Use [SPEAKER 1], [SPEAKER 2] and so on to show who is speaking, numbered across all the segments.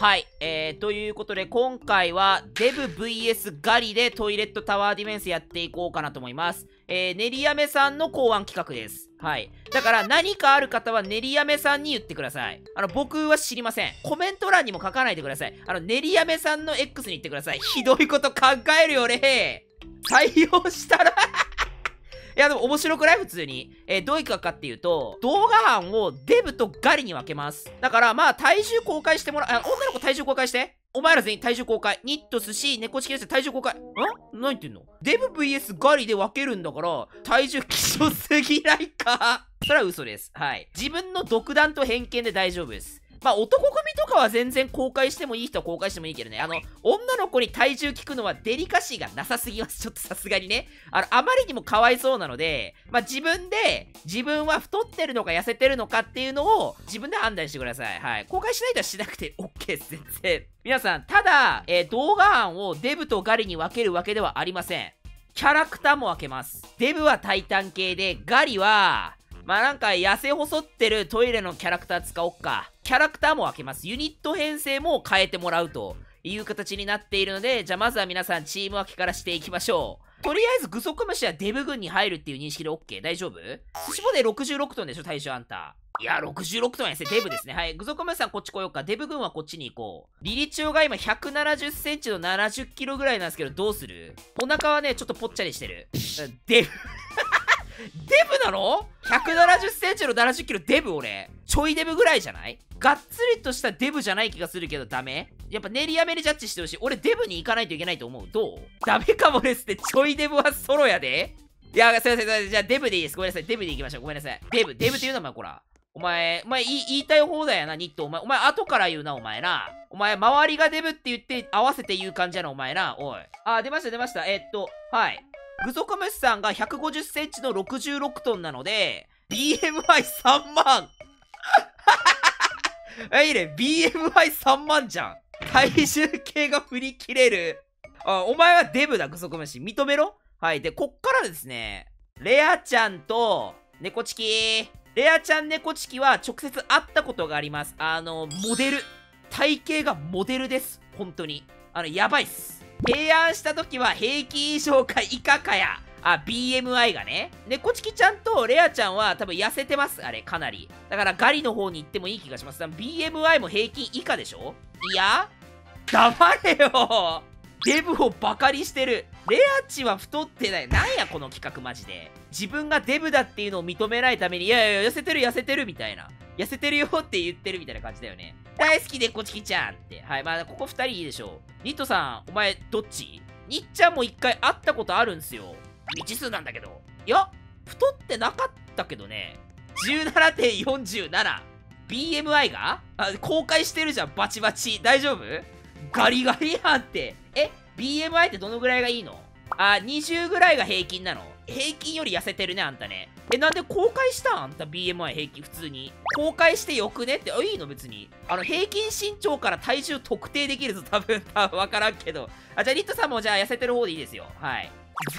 [SPEAKER 1] はい。えー、ということで、今回は、デブ VS ガリでトイレットタワーディフェンスやっていこうかなと思います。えー、練りやめさんの考案企画です。はい。だから、何かある方は練りやめさんに言ってください。あの、僕は知りません。コメント欄にも書かないでください。あの、練りやめさんの X に言ってください。ひどいこと考えるよね。採用したらいや、でも面白くない？普通に。えー、どういうかかっていうと、動画班をデブとガリに分けます。だから、まあ、体重公開してもらう、あ、女の子体重公開して。お前ら全員体重公開。ニット寿司、猫式です体重公開。ん？何言ってんの？デブ VS ガリで分けるんだから、体重希少すぎないか？それは嘘です。はい。自分の独断と偏見で大丈夫です。まあ、男組とかは全然公開してもいい人は公開してもいいけどね、あの、女の子に体重聞くのはデリカシーがなさすぎます。ちょっとさすがにね。あの、あまりにもかわいそうなので、まあ、自分で、自分は太ってるのか痩せてるのかっていうのを、自分で判断してください。はい。公開しないとはしなくて OK です、全然。皆さん、ただ、えー、動画案をデブとガリに分けるわけではありません。キャラクターも分けます。デブはタイタン系で、ガリは、まあなんか痩せ細ってるトイレのキャラクター使おっか。キャラクターも分けます。ユニット編成も変えてもらうという形になっているので、じゃあまずは皆さんチーム分けからしていきましょう。とりあえずグソクムシはデブ軍に入るっていう認識で OK? 大丈夫？寿司ボで66トンでしょ体重あんた。いや、66トンやせ、デブですね。はい。グソコムさんこっち来ようか。デブ軍はこっちに行こう。リリチオが今170センチの70キロぐらいなんですけど、どうする？お腹はね、ちょっとぽっちゃりしてる。デブデブなの ?170 センチの70キロデブ俺。ちょいデブぐらいじゃない？がっつりとしたデブじゃない気がするけどダメやっぱ練りやめにジャッジしてほしい。俺デブに行かないといけないと思う。どう？ダメかもですってちょいデブはソロやでいや、すいません。じゃあデブでいいです。ごめんなさい。デブで行きましょう。ごめんなさい。デブ、デブって言うのお前こら。お前、お前言い言いたい放題やな、ニット。お前、お前後から言うな、お前な。お前、周りがデブって言って合わせて言う感じやな、お前な。おい。あ、出ました、出ました。えー、っと、はい。グソカメスさんが150センチの66トンなので、BMI3 万 いいね、BMI3 万じゃん。体重計が振り切れる。あ、お前はデブだ、グソコムシ。認めろはい。で、こっからですね、レアちゃんと、猫チキレアちゃん猫チキは直接会ったことがあります。あの、モデル。体型がモデルです。本当に。あの、やばいっす。提案した時は平均以上か以下かや。あ、BMI がね。猫チキちゃんとレアちゃんは多分痩せてます。あれ、かなり。だからガリの方に行ってもいい気がします。BMI も平均以下でしょ？いや黙れよデブをバカにしてる。レアチは太ってない。なんやこの企画マジで。自分がデブだっていうのを認めないために、いやいや、痩せてる痩せてるみたいな。痩せてるよって言ってるみたいな感じだよね。大好きでこちきちゃんって。はい、まあ、ここ二人いいでしょう。ニットさん、お前、どっち？にっちゃんも一回会ったことあるんすよ。未知数なんだけど。いや、太ってなかったけどね。17.47。BMI が？あ、公開してるじゃん、バチバチ。大丈夫？ガリガリやんって。え、BMI ってどのぐらいがいいの？あ、20ぐらいが平均なの？平均より痩せてるね、あんたね。え、なんで公開したん？あんた BMI 平均普通に。公開してよくね？って、あ、いいの？別に。あの、平均身長から体重特定できるぞ、多分。多分わからんけど。あ、じゃあ、リットさんもじゃあ痩せてる方でいいですよ。はい。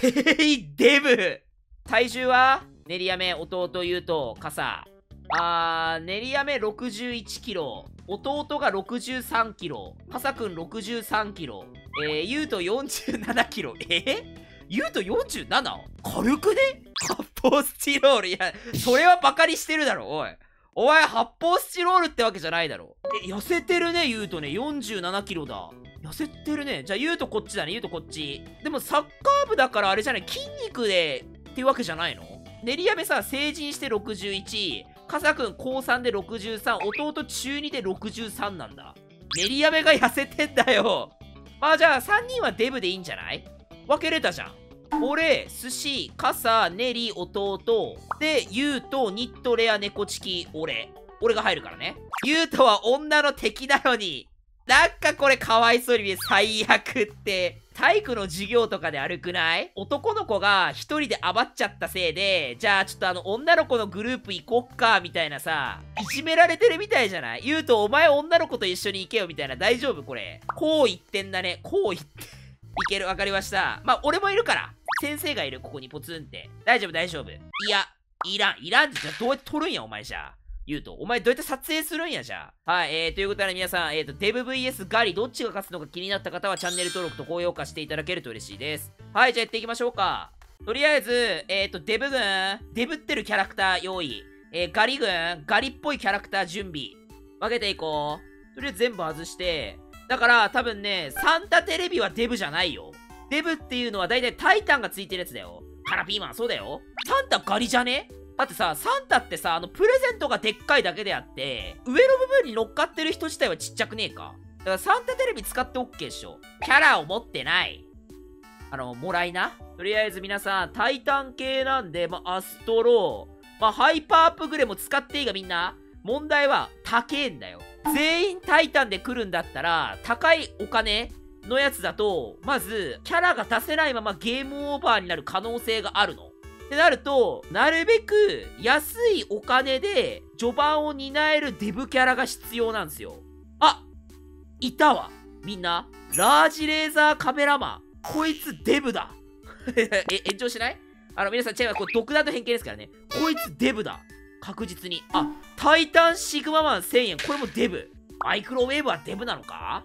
[SPEAKER 1] 全員デブ体重は？練りやめ、弟言うと、傘。あー、練りやめ61キロ。弟が63キロ。傘くん63キロ。えー、ゆうと47キロ。え？言うと 47? 軽くね？発泡スチロール。いや、それはバカにしてるだろ、おい。お前、発泡スチロールってわけじゃないだろ。え、痩せてるね、言うとね。47キロだ。痩せてるね。じゃあ、言うとこっちだね。言うとこっち。でも、サッカー部だからあれじゃない？筋肉でっていうわけじゃないの？練りやめさ、成人して61。笠くん高3で63。弟中2で63なんだ。練りやめが痩せてんだよ。まあ、じゃあ、3人はデブでいいんじゃない？分けれたじゃん。俺、寿司、傘、ネリ、弟。で、ユウとニットレア猫チキ、俺。俺が入るからね。ユウとは女の敵なのに。なんかこれかわいそうに見え最悪って。体育の授業とかで歩くない？男の子が一人で余っちゃったせいで、じゃあちょっとあの女の子のグループ行こっか、みたいなさ、いじめられてるみたいじゃない？言うとお前女の子と一緒に行けよ、みたいな。大丈夫これ。こう言ってんだね。こう言って。いける、わかりました。まあ、俺もいるから。先生がいる、ここにポツンって。大丈夫、大丈夫。いや、いらん、いらんじゃどうやって取るんや、お前じゃ。言うと。お前どうやって撮影するんやじゃあ。はい、えー、ということで皆さん、えーと、デブ VS ガリ、どっちが勝つのか気になった方はチャンネル登録と高評価していただけると嬉しいです。はい、じゃあやっていきましょうか。とりあえず、えっ、ー、と、デブ軍、デブってるキャラクター用意。えー、ガリ軍、ガリっぽいキャラクター準備。分けていこう。とりあえず全部外して、だから多分ね、サンタテレビはデブじゃないよ。デブっていうのは大体タイタンがついてるやつだよ。カラピーマン、そうだよ。サンタガリじゃね？だってさ、サンタってさ、あの、プレゼントがでっかいだけであって、上の部分に乗っかってる人自体はちっちゃくねえか。だからサンタテレビ使って OK っしょ。キャラを持ってない。あの、もらいな。とりあえず皆さん、タイタン系なんで、ま、アストロー、まあ、ハイパーアップグレも使っていいがみんな。問題は、高えんだよ。全員タイタンで来るんだったら、高いお金のやつだと、まず、キャラが出せないままゲームオーバーになる可能性があるの。ってなると、なるべく安いお金で序盤を担えるデブキャラが必要なんですよ。あいたわみんな、ラージレーザーカメラマン。こいつデブだ え、延長しない？あの、皆さん違う、これ独断と偏見ですからね。こいつデブだ。確実に。あ、タイタンシグママン1000円。これもデブ。マイクロウェーブはデブなのか？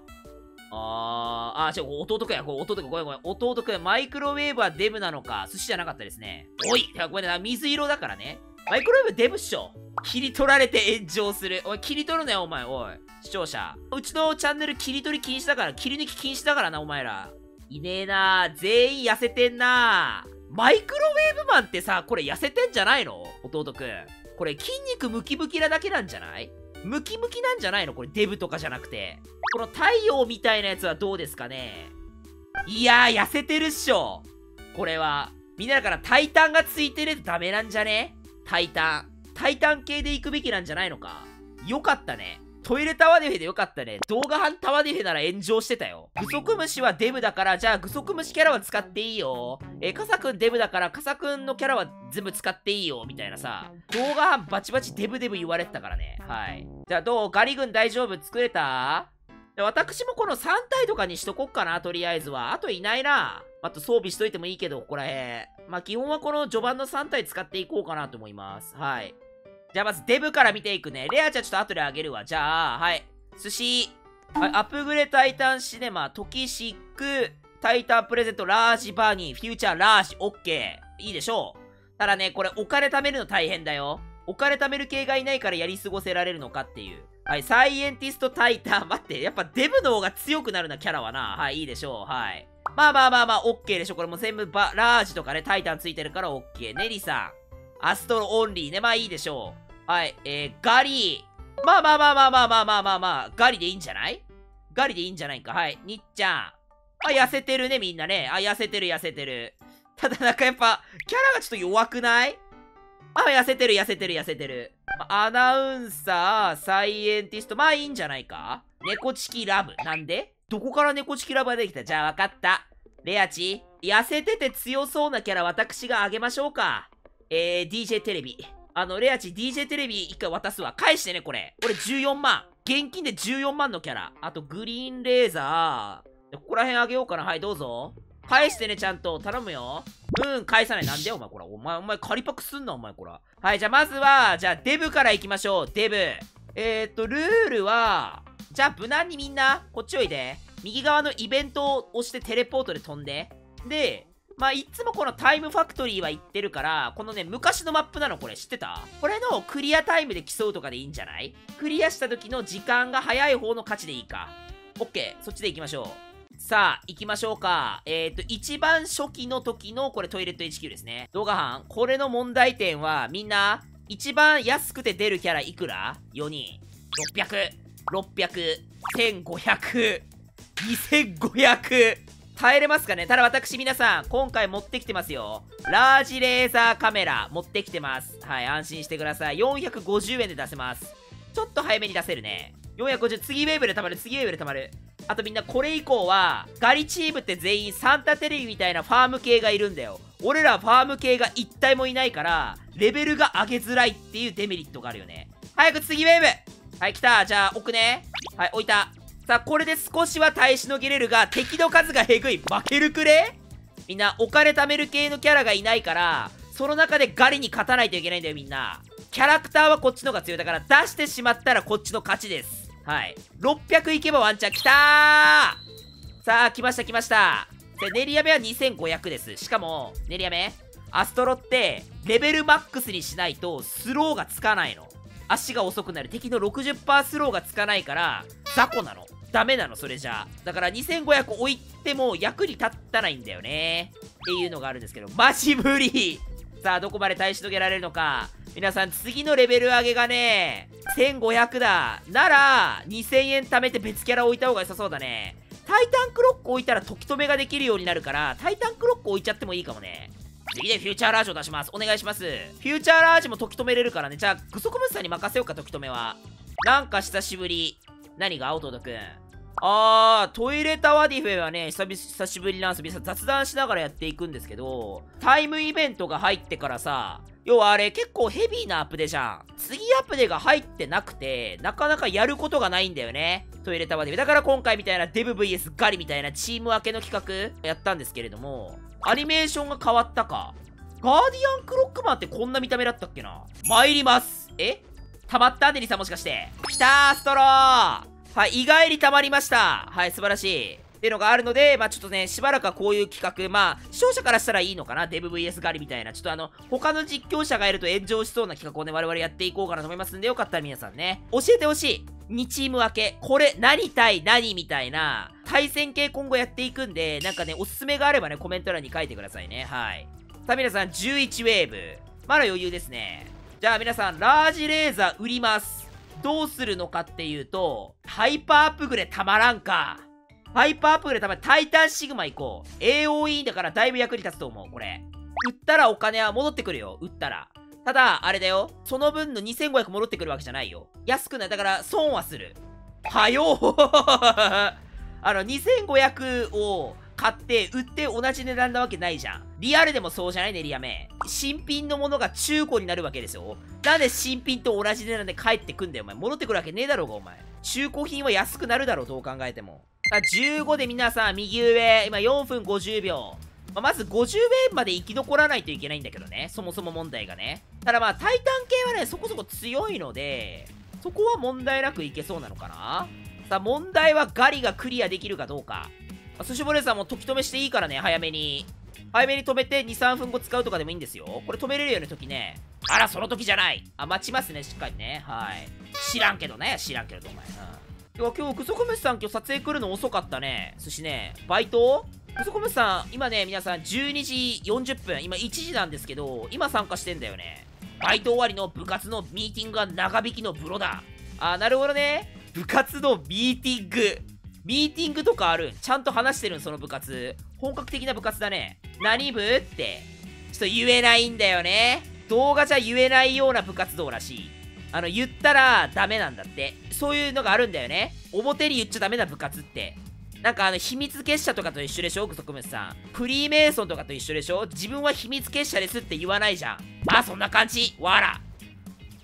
[SPEAKER 1] あー、あー、違う、弟くんや。これ弟くん、ごめんごめん。弟くん、マイクロウェーブはデブなのか寿司じゃなかったですね。おいごめんな、水色だからね。マイクロウェーブデブっしょ。切り取られて炎上する。おい、切り取るなよ、お前。おい。視聴者。うちのチャンネル切り取り禁止だから、切り抜き禁止だからな、お前ら。いねえな全員痩せてんなマイクロウェーブマンってさ、これ痩せてんじゃないの？弟くん。これ筋肉ムキムキなだけなんじゃない？ムキムキなんじゃないの？これデブとかじゃなくて。この太陽みたいなやつはどうですかね？いやー、痩せてるっしょ。これは。みんなだからタイタンがついてるとダメなんじゃね？タイタン。タイタン系で行くべきなんじゃないのか？よかったね。トイレタワデフェでよかったね。動画版タワデフェなら炎上してたよ。グソクムシはデブだから、じゃあグソクムシキャラは使っていいよ。えー、カサくんデブだから、カサくんのキャラは全部使っていいよ。みたいなさ。動画版バチバチデブデブ言われてたからね。はい。じゃあどう？ガリ軍大丈夫作れた？私もこの3体とかにしとこっかな、とりあえずは。あといないな。あと装備しといてもいいけど、ここらへん。まあ、基本はこの序盤の3体使っていこうかなと思います。はい。じゃあまずデブから見ていくね。レアちゃんちょっと後であげるわ。じゃあ、はい。寿司。はい、アップグレタイタンシネマ、トキシック、タイタンプレゼント、ラージバーニー、フューチャーラージ、オッケー。いいでしょう。ただね、これお金貯めるの大変だよ。お金貯める系がいないからやり過ごせられるのかっていう。はい、サイエンティストタイタン。待って、やっぱデブの方が強くなるな、キャラはな。はい、いいでしょう。はい。まあまあまあまあ、オッケーでしょ。これも全部バ、ラージとかね、タイタンついてるからオッケー。ネリさん。アストロオンリーね。まあいいでしょう。はい、えー、ガリー。まあまあまあまあまあまあまあまあまあ、ガリでいいんじゃない？ガリでいいんじゃないか。はい、にっちゃん。あ、痩せてるね、みんなね。あ、痩せてる、痩せてる。ただなんかやっぱ、キャラがちょっと弱くない？あ、痩せてる、痩せてる、痩せてる。アナウンサー、サイエンティスト。まあいいんじゃないか猫チキラブ。なんで？どこから猫チキラブができた？じゃあわかった。レアチ、痩せてて強そうなキャラ私があげましょうか。えー、DJ テレビ。あの、レアチ DJ テレビ一回渡すわ。返してね、これ。これ14万。現金で14万のキャラ。あと、グリーンレーザー。ここら辺あげようかな。はい、どうぞ。返してね、ちゃんと。頼むよ。うん、返さない。なんでお前、こら。お前、お前、仮パクすんな、お前、こら。はい、じゃあ、まずは、じゃあ、デブから行きましょう。デブ。えー、っと、ルールは、じゃあ、無難にみんな、こっちおいで。右側のイベントを押してテレポートで飛んで。で、まあ、いつもこのタイムファクトリーは言ってるから、このね、昔のマップなのこれ知ってた？これのクリアタイムで競うとかでいいんじゃない？クリアした時の時間が早い方の勝ちでいいか。オッケー、そっちで行きましょう。さあ、行きましょうか。えっ、ー、と、一番初期の時の、これトイレット HQ ですね。動画班。これの問題点は、みんな、一番安くて出るキャラいくら ?4 人。600、600、1500、2500、耐えれますかね？ただ私皆さん、今回持ってきてますよ。ラージレーザーカメラ持ってきてます。はい、安心してください。450円で出せます。ちょっと早めに出せるね。450、次ウェーブで溜まる、次ウェーブで溜まる。あとみんなこれ以降は、ガリチームって全員サンタテレビみたいなファーム系がいるんだよ。俺らファーム系が一体もいないから、レベルが上げづらいっていうデメリットがあるよね。早く次ウェーブはい、来た。じゃあ、置くね。はい、置いた。さあ、これで少しは耐えしのげれるが、敵の数がへぐい。負けるくれ?みんな、お金貯める系のキャラがいないから、その中でガリに勝たないといけないんだよ、みんな。キャラクターはこっちの方が強い。だから出してしまったらこっちの勝ちです。はい。600いけばワンチャンきたー!さあ来ました来ました。で練り飴は2500です。しかも練り飴アストロってレベルマックスにしないとスローがつかないの。足が遅くなる。敵の60%スローがつかないから雑魚なの。ダメなのそれじゃあ。だから2500置いても役に立たないんだよね。っていうのがあるんですけど。マジ無理。さあどこまで耐えしのげられるのか。皆さん次のレベル上げがね1500だ。なら2000円貯めて別キャラ置いた方が良さそうだね。タイタンクロック置いたら時止めができるようになるからタイタンクロック置いちゃってもいいかもね。次でフューチャーラージを出します。お願いします。フューチャーラージも時止めれるからね。じゃあグソコムスさんに任せようか時止めは。なんか久しぶり。何が？弟くんあー、トイレタワーディフェはね、久久しぶりな遊びさ、雑談しながらやっていくんですけど、タイムイベントが入ってからさ、要はあれ結構ヘビーなアップデじゃん。次アップデが入ってなくて、なかなかやることがないんだよね。トイレタワディフェ。だから今回みたいなデブ VS ガリみたいなチーム分けの企画やったんですけれども、アニメーションが変わったか。ガーディアンクロックマンってこんな見た目だったっけな参りますえ？溜まった？アネリさんもしかして。きたー、ストローはい、意外に溜まりました。はい、素晴らしい。っていうのがあるので、まあちょっとね、しばらくはこういう企画、まあ視聴者からしたらいいのかな？デブ VS 狩りみたいな。ちょっとあの、他の実況者がいると炎上しそうな企画をね、我々やっていこうかなと思いますんで、よかったら皆さんね、教えてほしい。2チーム分け。これ、何対何？みたいな、対戦系今後やっていくんで、なんかね、おすすめがあればね、コメント欄に書いてくださいね。はい。さあ皆さん、11ウェーブ。まだ余裕ですね。じゃあ皆さん、ラージレーザー売ります。どうするのかっていうと、ハイパーアップグレたまらんか。ハイパーアップグレたまらん。タイタンシグマ行こう。AOE だからだいぶ役に立つと思う、これ。売ったらお金は戻ってくるよ、売ったら。ただ、あれだよ。その分の2500戻ってくるわけじゃないよ。安くない。だから、損はする。はよ あの、2500を買って売って同じ値段なわけないじゃん。リアルでもそうじゃないね、リアメ。新品のものが中古になるわけですよ。なんで新品と同じ値段で帰ってくんだよ、お前。戻ってくるわけねえだろうが、お前。中古品は安くなるだろう、どう考えても。さあ15で皆さん、右上、今4分50秒。まあ、まず50円まで生き残らないといけないんだけどね。そもそも問題がね。ただまあ、タイタン系はね、そこそこ強いので、そこは問題なくいけそうなのかなさあ、問題はガリがクリアできるかどうか。寿司ボレーさんも時止めしていいからね、早めに。早めに止めて2、3分後使うとかでもいいんですよ。これ止めれるよね、時ね。あら、その時じゃない。あ、待ちますね、しっかりね。はい。知らんけどね、知らんけど、お前。うん。今日、クソコムスさん今日撮影来るの遅かったね。寿司ね。バイト？クソコムスさん、今ね、皆さん12時40分、今1時なんですけど、今参加してんだよね。バイト終わりの部活のミーティングが長引きの風呂だ。あ、なるほどね。部活のミーティング。ミーティングとかあるん？ちゃんと話してるん？その部活。本格的な部活だね。何部って。ちょっと言えないんだよね。動画じゃ言えないような部活動らしい。あの、言ったらダメなんだって。そういうのがあるんだよね。表に言っちゃダメな部活って。なんかあの、秘密結社とかと一緒でしょ？グソクムスさん。フリーメイソンとかと一緒でしょ？自分は秘密結社ですって言わないじゃん。まあそんな感じ。わら。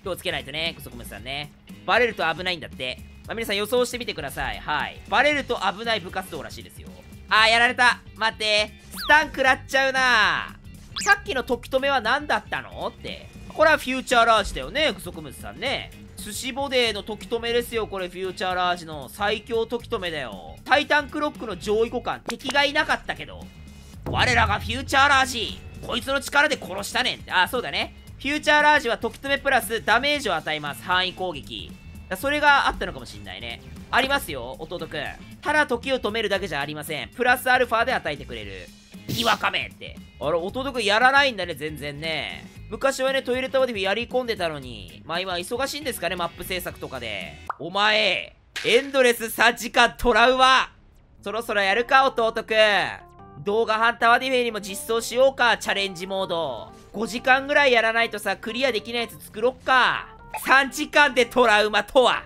[SPEAKER 1] 気をつけないとね、グソクムスさんね。バレると危ないんだって。まあ、皆さん予想してみてください。はい。バレると危ない部活動らしいですよ。あー、やられた。待って。スタン食らっちゃうなさっきの時止めは何だったのって。これはフューチャーラージだよね、グソクムズさんね。寿司ボデーの時止めですよ、これフューチャーラージの最強時止めだよ。タイタンクロックの上位互換、敵がいなかったけど。我らがフューチャーラージこいつの力で殺したねんって。あ、そうだね。フューチャーラージは時止めプラスダメージを与えます。範囲攻撃。それがあったのかもしんないね。ありますよ、弟くん。ただ時を止めるだけじゃありません。プラスアルファで与えてくれる。にわかめって。あれ、弟くんやらないんだね、全然ね。昔はね、トイレタワーでやり込んでたのに。まあ今忙しいんですかね、マップ制作とかで。お前、エンドレス3時間トラウマそろそろやるか、弟くん。動画ハンタワディフェにも実装しようか、チャレンジモード。5時間ぐらいやらないとさ、クリアできないやつ作ろっか。3時間でトラウマとは？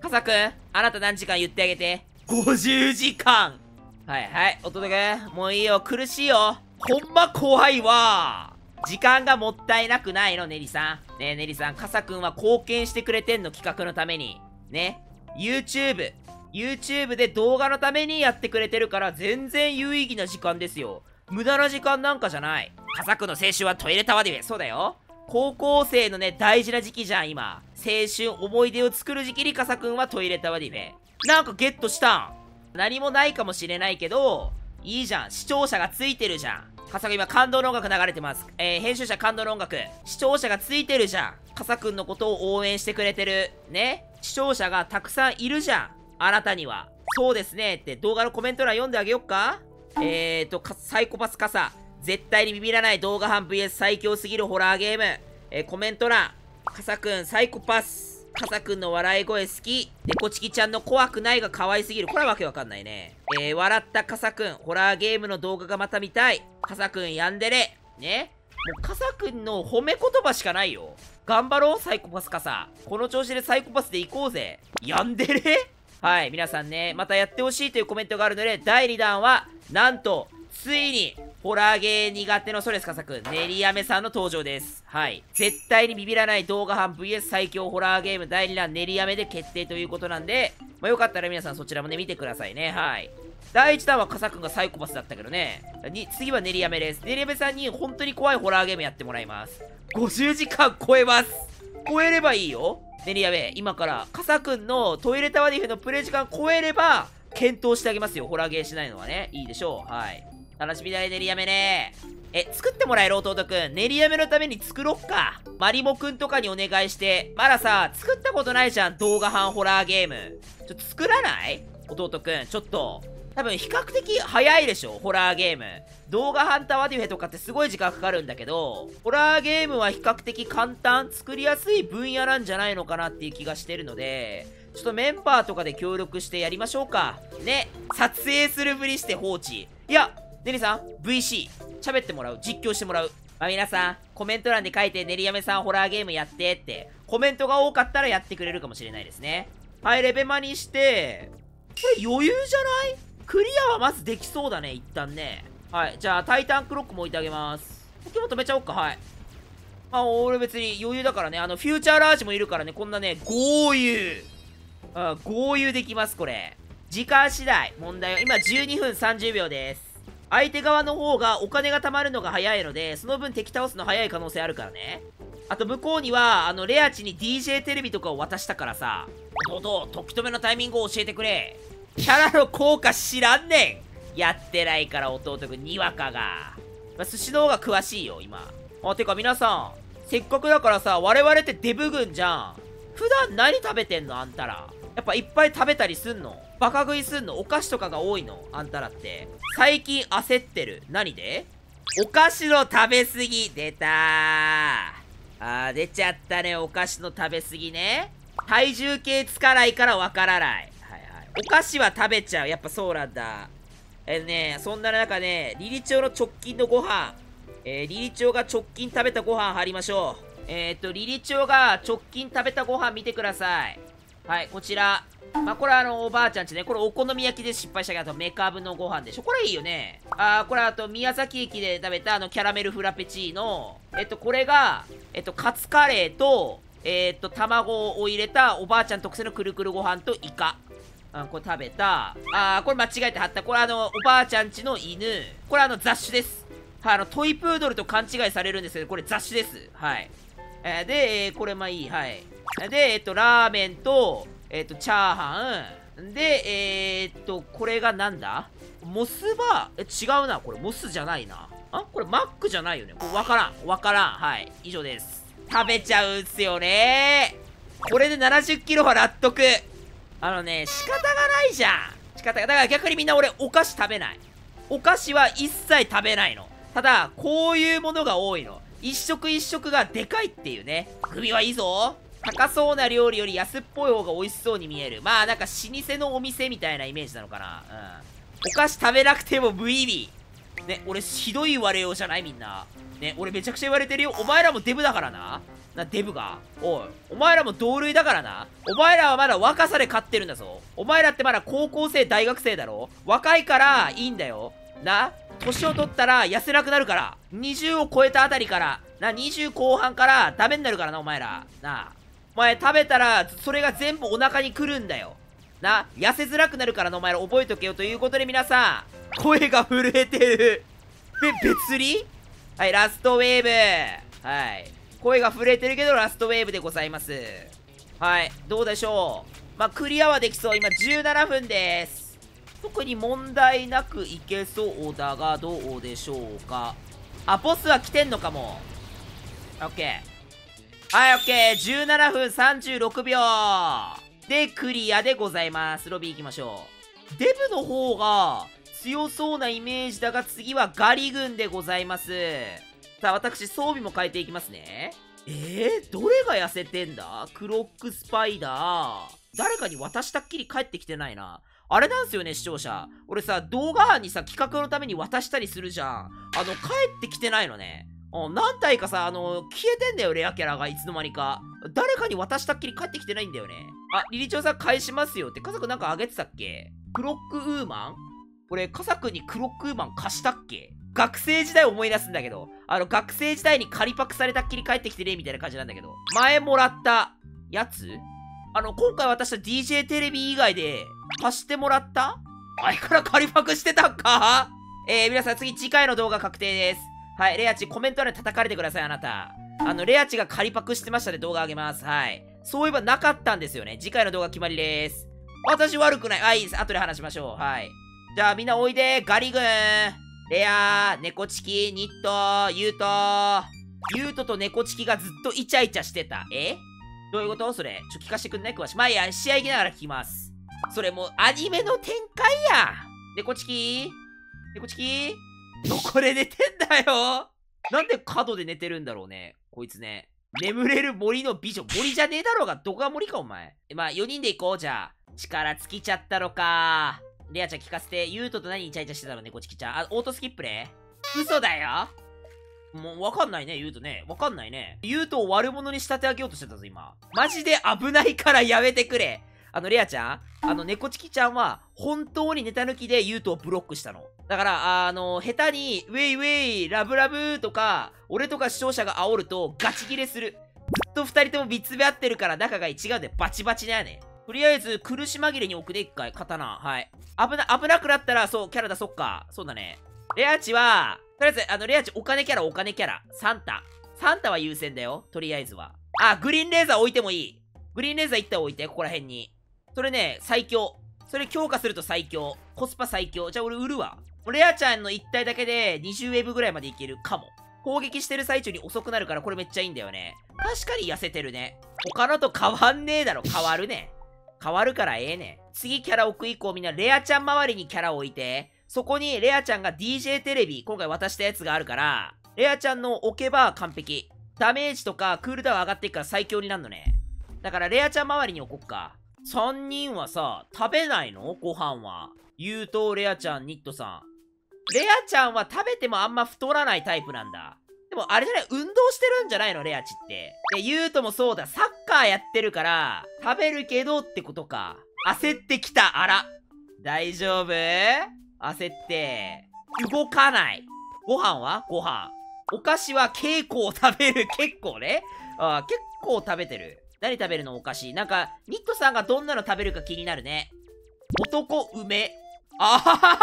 [SPEAKER 1] カサくん、あなた何時間言ってあげて？50時間はいはい、お届け。もういいよ、苦しいよ。ほんま怖いわ。時間がもったいなくないの、ネリさん。ねえ、ネリさん、カサくんは貢献してくれてんの、企画のために。ね。YouTube。YouTube で動画のためにやってくれてるから、全然有意義な時間ですよ。無駄な時間なんかじゃない。カサくんの青春はトイレタワーで、そうだよ。高校生のね、大事な時期じゃん、今。青春、思い出を作る時期にカサ君はトイレタワーディベ。なんかゲットしたん何もないかもしれないけど、いいじゃん。視聴者がついてるじゃん。カサ君今感動の音楽流れてます。えー、編集者感動の音楽。視聴者がついてるじゃん。カサ君のことを応援してくれてる。ね。視聴者がたくさんいるじゃん。あなたには。そうですね。って動画のコメント欄読んであげよっかえーと、サイコパスカサ。絶対にビビらない動画班 VS 最強すぎるホラーゲーム。えー、コメント欄。カサくん、サイコパス。カサくんの笑い声好き。デコチキちゃんの怖くないが可愛すぎる。これはわけわかんないね。えー、笑ったカサくん。ホラーゲームの動画がまた見たい。カサくん、ヤンデレ。ね？もうカサくんの褒め言葉しかないよ。頑張ろう、サイコパスカサ。この調子でサイコパスで行こうぜ。ヤンデレはい、皆さんね、またやってほしいというコメントがあるので、第2弾は、なんと、ついに、ホラーゲー苦手のストレス佳作、ネリアメさんの登場です。はい。絶対にビビらない動画班 VS 最強ホラーゲーム第2弾ネリアメで決定ということなんで、まあ、よかったら皆さんそちらもね、見てくださいね。はい。第1弾はカサ君がサイコパスだったけどね。に次はネリアメです。ネリアメさんに本当に怖いホラーゲームやってもらいます。50時間超えます。超えればいいよ。ネリアメ、今から、カサ君のトイレタワーディフのプレイ時間超えれば、検討してあげますよ。ホラーゲーしないのはね。いいでしょう。はい。楽しみだね、練り飴ね。え、作ってもらえる弟くん。練り飴のために作ろっか。マリモくんとかにお願いして。まださ、作ったことないじゃん。動画版ホラーゲーム。ちょ作らない？弟くん。ちょっと。多分比較的早いでしょ？ホラーゲーム。動画ハンターワディフェとかってすごい時間かかるんだけど、ホラーゲームは比較的簡単、作りやすい分野なんじゃないのかなっていう気がしてるので、ちょっとメンバーとかで協力してやりましょうか。ね。撮影するふりして放置。いや、ネリさん、VC、喋ってもらう、実況してもらう。まあ、皆さん、コメント欄で書いて、ネリヤメさんホラーゲームやってって、コメントが多かったらやってくれるかもしれないですね。はい、レベマにして、これ余裕じゃない？クリアはまずできそうだね、一旦ね。はい、じゃあ、タイタンクロックも置いてあげます。ポケモン止めちゃおっか、はい。まあ、俺別に余裕だからね、あの、フューチャーラージもいるからね、こんなね、豪遊。うん、豪遊できます、これ。時間次第、問題は、今12分30秒です。相手側の方がお金が貯まるのが早いので、その分敵倒すの早い可能性あるからね。あと向こうには、あの、レアチに DJ テレビとかを渡したからさ、弟、時止めのタイミングを教えてくれ。キャラの効果知らんねんやってないから弟くん、にわかが。ま、寿司の方が詳しいよ、今。あ、てか皆さん、せっかくだからさ、我々ってデブ軍じゃん。普段何食べてんのあんたら。やっぱいっぱい食べたりすんの？バカ食いすんのお菓子とかが多いの？あんたらって。最近焦ってる。何で？お菓子の食べ過ぎ。出たー。あー、出ちゃったね。お菓子の食べ過ぎね。体重計つかないからわからない。はいはい。お菓子は食べちゃう。やっぱそうなんだ。えー、ね、そんな中ね、リリチョウの直近のご飯。えー、リリチョウが直近食べたご飯貼りましょう。えっ、と、リリチョウが直近食べたご飯見てください。はい、こちら。まあ、これはあの、おばあちゃんちね。これお好み焼きで失敗したけど、メカブのご飯でしょ。これいいよね。あー、これあと、宮崎駅で食べたあの、キャラメルフラペチーノ。えっと、これが、えっと、カツカレーと、えっと、卵を入れたおばあちゃん特製のくるくるご飯とイカ。あこれ食べた。あー、これ間違えて貼った。これあの、おばあちゃんちの犬。これあの、雑種です。はい、あの、トイプードルと勘違いされるんですけど、これ雑種です。はい。えー、で、えー、これまあいい。はい。で、えっと、ラーメンと、えっ、と、チャーハン。で、えー、っと、これがなんだ？モスバー？え、違うな。これ、モスじゃないな。あ？これ、マックじゃないよね。これ、わからん。わからん。はい。以上です。食べちゃうっすよねこれで70キロは納得。あのね、仕方がないじゃん。仕方が、だから逆にみんな俺、お菓子食べない。お菓子は一切食べないの。ただ、こういうものが多いの。一食一食がでかいっていうね。首はいいぞ。高そうな料理より安っぽい方が美味しそうに見える。まあなんか老舗のお店みたいなイメージなのかな。うん。お菓子食べなくても無意味。ね、俺ひどい言われようじゃないみんな。ね、俺めちゃくちゃ言われてるよ。お前らもデブだからな。な、デブが。おい、お前らも同類だからな。お前らはまだ若さで勝ってるんだぞ。お前らってまだ高校生、大学生だろ若いからいいんだよ。な年を取ったら痩せなくなるから。20を超えたあたりから、な、20後半からダメになるからな、お前ら。なあ。お前食べたら、それが全部お腹に来るんだよ。な、痩せづらくなるからな、お前ら覚えとけよ。ということで皆さん、声が震えてる。で、別に？はい、ラストウェーブ。はい。声が震えてるけどラストウェーブでございます。はい。どうでしょう？まあクリアはできそう。今17分です。特に問題なくいけそうだがどうでしょうか？あボスは来てんのかも。オッケー。はいオッケー17分36秒でクリアでございますロビー行きましょうデブの方が強そうなイメージだが次はガリ軍でございますさあ、私、装備も変えていきますね。えー、どれが痩せてんだ？クロックスパイダー。誰かに渡したっきり帰ってきてないな。あれなんすよね、視聴者。俺さ、動画班にさ、企画のために渡したりするじゃん。あの、帰ってきてないのね。何体かさ、あの、消えてんだよ、レアキャラが、いつの間にか。誰かに渡したっきり帰ってきてないんだよね。あ、リリチョウさん返しますよって、家族なんかあげてたっけ？クロックウーマン？俺、家族にクロックウーマン貸したっけ？学生時代思い出すんだけど、あの、学生時代に仮パクされたっきり帰ってきてね、みたいな感じなんだけど、前もらったやつ？あの、今回渡した DJ テレビ以外で、貸してもらった？前から仮パクしてたんか？えー、皆さん次次回の動画確定です。はい、レアチコメント欄で叩かれてください、あなた。あの、レアチが仮パクしてましたで、動画あげます。はい。そういえばなかったんですよね。次回の動画決まりです。私悪くない。あ、いいです。後で話しましょう。はい。じゃあみんなおいで、ガリ軍。レア、猫チキ、ニット、ユート。ユートと猫チキがずっとイチャイチャしてた。え？どういうこと？それ。ちょ、聞かせてくんない？詳しい。まあいや、試合行きながら聞きます。それもうアニメの展開や猫チキ？猫チキ？どこで寝てんだよなんで角で寝てるんだろうね。こいつね。眠れる森の美女。森じゃねえだろうが、どこが森か、お前。まあ、4人で行こう、じゃあ。力尽きちゃったのか。レアちゃん聞かせて、ユートと何イチャイチャしてたの猫チキちゃん。あ、オートスキップね。嘘だよもうわかんないね、ユートね。わかんないね。ユートを悪者に仕立て上げようとしてたぞ、今。マジで危ないからやめてくれ。あの、レアちゃん？あの、猫チキちゃんは、本当にネタ抜きでユートをブロックしたの。だから、あの、下手に、ウェイウェイ、ラブラブとか、俺とか視聴者が煽ると、ガチギレする。ずっと二人とも見つめ合ってるから仲が違うで、バチバチだよね。とりあえず、苦し紛れに置くで、一回、刀。はい。危な、危なくなったら、そう、キャラだ、そっか。そうだね。レアチは、とりあえず、あの、レアチ、お金キャラ、お金キャラ。サンタ。サンタは優先だよ。とりあえずは。あ、グリーンレーザー置いてもいい。グリーンレーザー一体置いて、ここら辺に。それね、最強。それ強化すると最強。コスパ最強。じゃあ俺売るわ。レアちゃんの1体だけで20ウェブぐらいまでいけるかも。攻撃してる最中に遅くなるからこれめっちゃいいんだよね。確かに痩せてるね。他のと変わんねえだろ。変わるね。変わるからええね。次キャラ置く以降みんなレアちゃん周りにキャラ置いて、そこにレアちゃんが DJ テレビ、今回渡したやつがあるから、レアちゃんの置けば完璧。ダメージとかクールダウン上がっていくから最強になるのね。だからレアちゃん周りに置こっか。3人はさ、食べないの？ご飯は。ゆうと、レアちゃん、ニットさん。レアちゃんは食べてもあんま太らないタイプなんだ。でもあれじゃない？運動してるんじゃないの？レアチって。で、言うともそうだ、サッカーやってるから、食べるけどってことか。焦ってきた、あら。大丈夫？焦って。動かない。ご飯は？ご飯。お菓子は結構食べる。結構ね。あ、結構食べてる。何食べるのお菓子。なんか、ニットさんがどんなの食べるか気になるね。男梅。あはは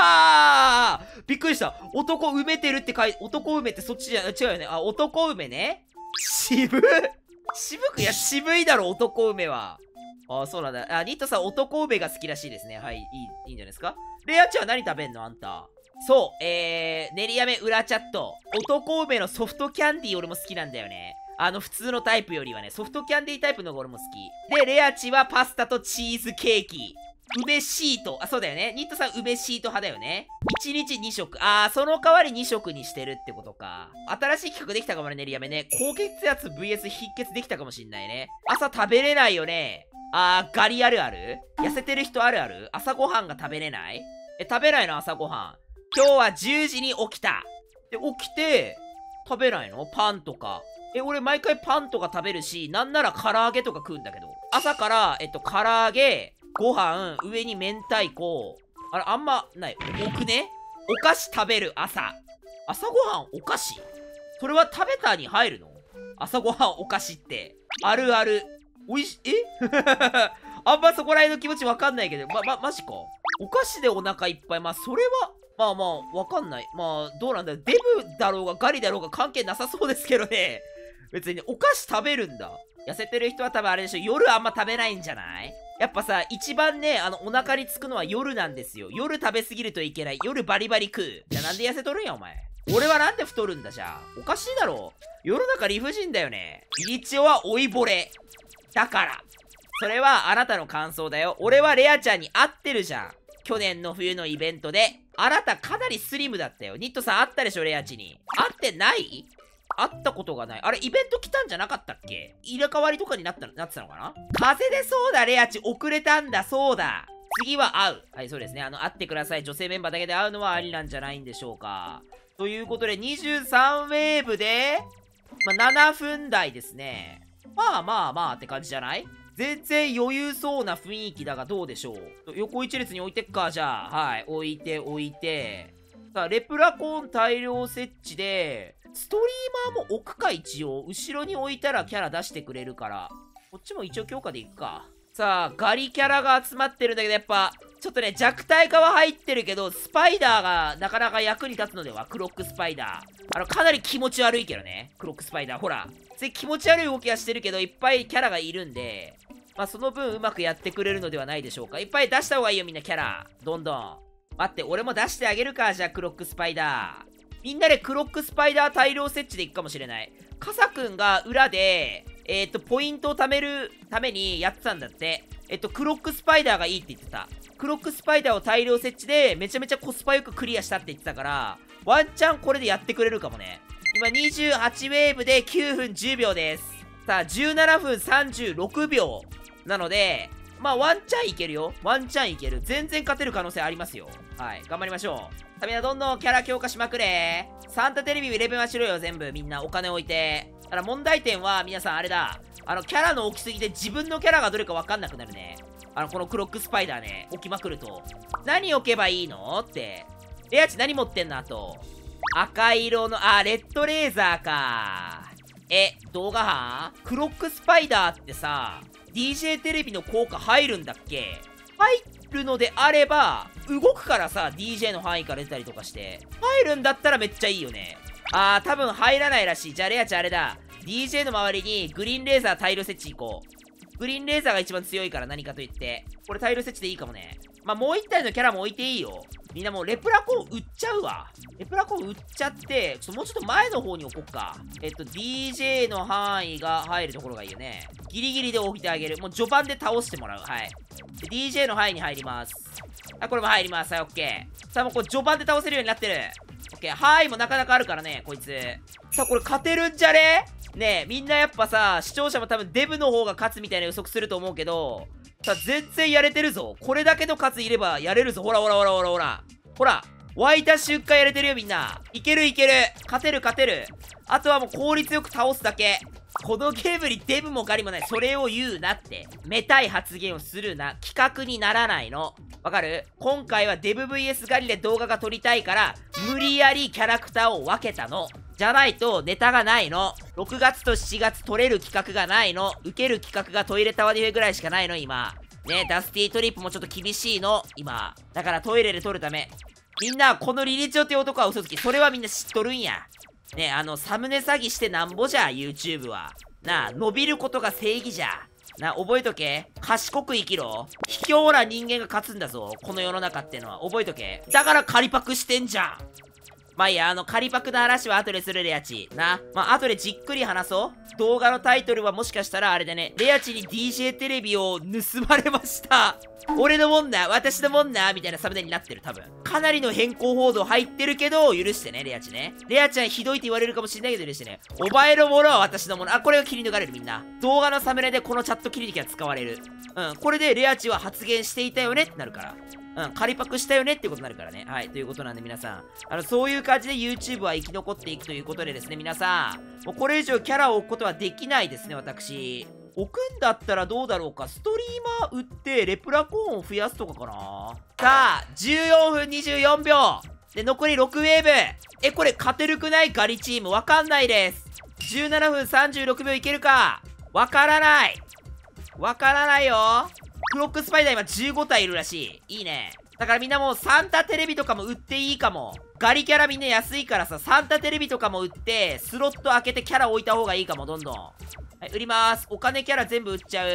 [SPEAKER 1] はびっくりした。男埋めてるって書いて、男埋めってそっちじゃ、違うよね。あ、男埋めね。渋渋く、いや、渋いだろ、男梅は。あ、そうなんだ。あ、ニットさん、男梅が好きらしいですね。はい、いい、いいんじゃないですか。レアちゃんは何食べんの？あんた。そう、えー、練り飴裏チャット。男梅のソフトキャンディー俺も好きなんだよね。あの、普通のタイプよりはね、ソフトキャンディータイプの方が俺も好き。で、レアチはパスタとチーズケーキ。梅シート。あ、そうだよね。ニットさん梅シート派だよね。1日2食。あー、その代わり2食にしてるってことか。新しい企画できたかもね、練りやめね。高血圧 VS 筆血できたかもしんないね。朝食べれないよね。あー、ガリあるある？痩せてる人あるある？朝ごはんが食べれない？え、食べないの？朝ごはん。今日は10時に起きた。で、起きて、食べないの？パンとか。え、俺毎回パンとか食べるし、なんなら唐揚げとか食うんだけど。朝から、えっと、唐揚げ、ご飯、上に明太子。あれ、あんまない。多くね？お菓子食べる朝。朝ごはんお菓子？それは食べたに入るの？朝ごはんお菓子って。あるある。おいし、え？あんまそこら辺の気持ちわかんないけど、ま、ま、マジか。お菓子でお腹いっぱい。まあ、それは、まあまあ、わかんない。まあ、どうなんだデブだろうがガリだろうが関係なさそうですけどね。別にお菓子食べるんだ。痩せてる人は多分あれでしょ、夜あんま食べないんじゃない？やっぱさ、一番ね、あの、お腹につくのは夜なんですよ。夜食べすぎるといけない。夜バリバリ食う。じゃあなんで痩せとるんや、お前？俺はなんで太るんだじゃあ？おかしいだろ。世の中理不尽だよね。リチオは老いぼれ。だから。それはあなたの感想だよ。俺はレアちゃんに会ってるじゃん。去年の冬のイベントで。あなたかなりスリムだったよ。ニットさん会ったでしょ、レアチに。会ってない？会ったことがない。あれ、イベント来たんじゃなかったっけ？入れ替わりとかになったなってたのかな？風邪でそうだ、レアチ。遅れたんだ、そうだ。次は会う。はい、そうですね。あの、会ってください。女性メンバーだけで会うのはありなんじゃないんでしょうか。ということで、23ウェーブで、まあ、7分台ですね。まあまあまあって感じじゃない？全然余裕そうな雰囲気だがどうでしょう？横一列に置いてっか、じゃあ。はい。置いて、置いて。さあ、レプラコン大量設置で、ストリーマーも置くか、一応。後ろに置いたらキャラ出してくれるから。こっちも一応強化でいくか。さあ、ガリキャラが集まってるんだけど、やっぱ、ちょっとね、弱体化は入ってるけど、スパイダーがなかなか役に立つのではクロックスパイダー。あの、かなり気持ち悪いけどね。クロックスパイダー。ほら。気持ち悪い動きはしてるけど、いっぱいキャラがいるんで、まあ、その分うまくやってくれるのではないでしょうか。いっぱい出した方がいいよ、みんなキャラ。どんどん。待って、俺も出してあげるか、じゃあ、クロックスパイダー。みんなでクロックスパイダー大量設置でいくかもしれない。カサくんが裏で、えっ、ー、と、ポイントを貯めるためにやってたんだって。えっと、クロックスパイダーがいいって言ってた。クロックスパイダーを大量設置で、めちゃめちゃコスパよくクリアしたって言ってたから、ワンチャンこれでやってくれるかもね。今28ウェーブで9分10秒です。さあ、17分36秒。なので、まあ、ワンチャンいけるよ。ワンチャンいける。全然勝てる可能性ありますよ。はい。頑張りましょう。さあ、みんなどんどんキャラ強化しまくれ。サンタテレビレベルはしろよ、全部。みんなお金置いて。だから問題点は、皆さんあれだ。あの、キャラの置きすぎで自分のキャラがどれかわかんなくなるね。あの、このクロックスパイダーね、置きまくると。何置けばいいのって。レアチ何持ってんのあと。赤色の、あ、レッドレーザーか。え、動画班？クロックスパイダーってさ、DJ テレビの効果入るんだっけ？入るのであれば、動くからさ、DJ の範囲から出たりとかして。入るんだったらめっちゃいいよね。あー、多分入らないらしい。じゃあ、レアちゃんあれだ。DJ の周りにグリーンレーザータイル設置行こう。グリーンレーザーが一番強いから何かと言って。これタイル設置でいいかもね。まあ、もう一体のキャラも置いていいよ。みんなもうレプラコン売っちゃうわ。レプラコン売っちゃって、ちょっともうちょっと前の方に置こっか。えっと、DJ の範囲が入るところがいいよね。ギリギリで置いてあげる。もう序盤で倒してもらう。はい。で、DJ の範囲に入ります。あ、これも入ります。はい、オッケー。さあ、もうこれ序盤で倒せるようになってる。オッケー。範囲もなかなかあるからね、こいつ。さあ、これ勝てるんじゃね？ねえ、みんなやっぱさ、視聴者も多分デブの方が勝つみたいな予測すると思うけど、さ、全然やれてるぞ。これだけの数いればやれるぞ。ほらほらほらほらほら。ほら。湧いた瞬間やれてるよ、みんな。いけるいける。勝てる勝てる。あとはもう効率よく倒すだけ。このゲームにデブもガリもない。それを言うなって。めたい発言をするな。企画にならないの。わかる？今回はデブ VS ガリで動画が撮りたいから、無理やりキャラクターを分けたの。じゃないとネタがないの。6月と7月撮れる企画がないの。受ける企画がトイレタワディフェぐらいしかないの、今。ね、ダスティートリップもちょっと厳しいの、今。だからトイレで撮るため。みんな、このリリチョって男は嘘つき。それはみんな知っとるんや。ね、あの、サムネ詐欺してなんぼじゃ、YouTube は。なあ、伸びることが正義じゃ。な、覚えとけ。賢く生きろ。卑怯な人間が勝つんだぞ。この世の中ってのは。覚えとけ。だから仮パクしてんじゃん。まあいいや、あの、仮パクの話は後でするレアチ。な。まあ後でじっくり話そう。動画のタイトルはもしかしたらあれだね。レアチに DJ テレビを盗まれました。俺のもんだ、私のもんだ、みたいなサムネになってる、多分。かなりの変更報道入ってるけど、許してね、レアチね。レアちゃんひどいって言われるかもしれないけど許してね。お前のものは私のもの。あ、これが切り抜かれる、みんな。動画のサムネでこのチャット切り抜きが使われる。うん、これでレアチは発言していたよねってなるから。うん、仮パクしたよねってことになるからね。はい、ということなんで皆さん、あの、そういう感じで YouTube は生き残っていくということでですね、皆さん、もうこれ以上キャラを置くことはできないですね、私。置くんだったらどうだろうか。ストリーマー売って、レプラコーンを増やすとかかな。さあ、14分24秒。で、残り6ウェーブ。え、これ勝てるくないガリチーム。わかんないです。17分36秒いけるか。わからない。わからないよ。クロックスパイダー今15体いるらしい。いいね。だからみんなもうサンタテレビとかも売っていいかも。ガリキャラみんな安いからさ、サンタテレビとかも売って、スロット開けてキャラ置いた方がいいかも、どんどん。はい、売ります。お金キャラ全部売っちゃう。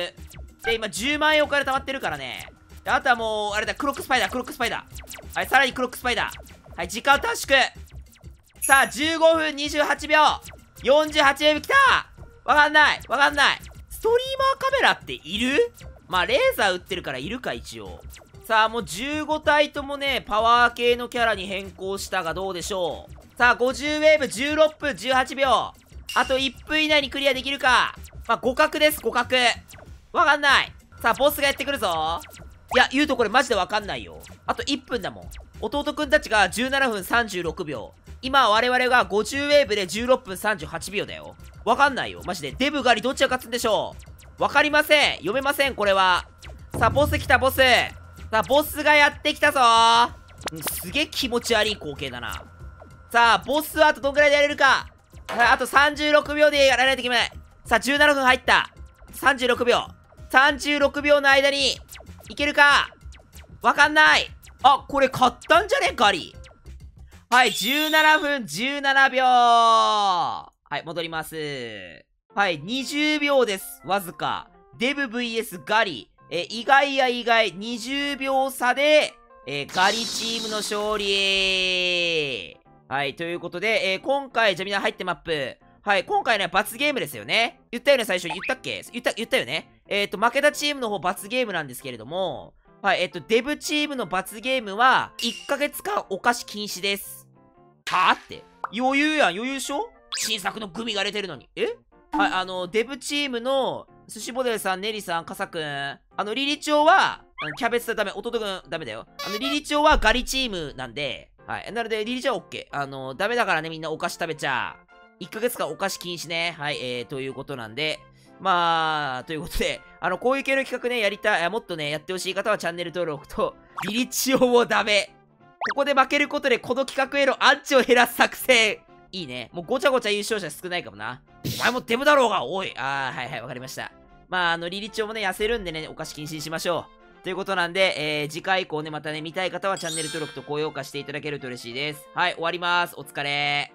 [SPEAKER 1] で、今10万円お金貯まってるからね。で、あとはもう、あれだ、クロックスパイダー、クロックスパイダー。はい、さらにクロックスパイダー。はい、時間短縮。さあ、15分28秒。48秒来たわかんないわかんないストリーマーカメラっている？まあ、レーザー撃ってるからいるか、一応。さあ、もう15体ともね、パワー系のキャラに変更したがどうでしょう。さあ、50ウェーブ16分18秒。あと1分以内にクリアできるか。まあ、互角です、互角。わかんない。さあ、ボスがやってくるぞ。いや、言うとこれマジでわかんないよ。あと1分だもん。弟くんたちが17分36秒。今、我々が50ウェーブで16分38秒だよ。わかんないよ。マジで。デブガリどっちが勝つんでしょうわかりません。読めません、これは。さあ、ボス来た、ボス。さあ、ボスがやってきたぞすげえ気持ち悪い光景だな。さあ、ボスはあとどんくらいでやれるかあと36秒でやらないといけない。さあ、17分入った。36秒。36秒の間に、いけるかわかんない。あ、これ買ったんじゃねえかり。はい、17分17秒はい、戻ります。はい、20秒です。わずか。デブ VS ガリ。え意外や意外、20秒差で、え、ガリチームの勝利はい、ということで、え、今回、じゃあみんな入ってマップ。はい、今回ね、罰ゲームですよね。言ったよね、最初に。言ったっけ？言った、言ったよね。えっ、ー、と、負けたチームの方罰ゲームなんですけれども、はい、えっ、と、デブチームの罰ゲームは、1ヶ月間お菓子禁止です。はぁって。余裕やん、余裕でしょ？新作のグミが出てるのに。え？はい、あの、デブチームの、寿司ボデルさん、ネリさん、カサくん。あの、リリチョウは、キャベツはダメ。弟くんダメだよ。あの、リリチョウはガリチームなんで、はい。なので、リリチョウは OK。あの、ダメだからね、みんなお菓子食べちゃう。1ヶ月間お菓子禁止ね。はい、えー、ということなんで。まあ、ということで、あの、こういう系の企画ね、やりたい、もっとね、やってほしい方はチャンネル登録と、リリチオをダメ。ここで負けることで、この企画へのアンチを減らす作戦。いいね。もうごちゃごちゃ優勝者少ないかもな。お前もデブだろうが、おい。あー、はいはい、わかりました。まあ、あの、リリチオもね、痩せるんでね、お菓子禁止にしましょう。ということなんで、えー、次回以降ね、またね、見たい方はチャンネル登録と高評価していただけると嬉しいです。はい、終わります。お疲れ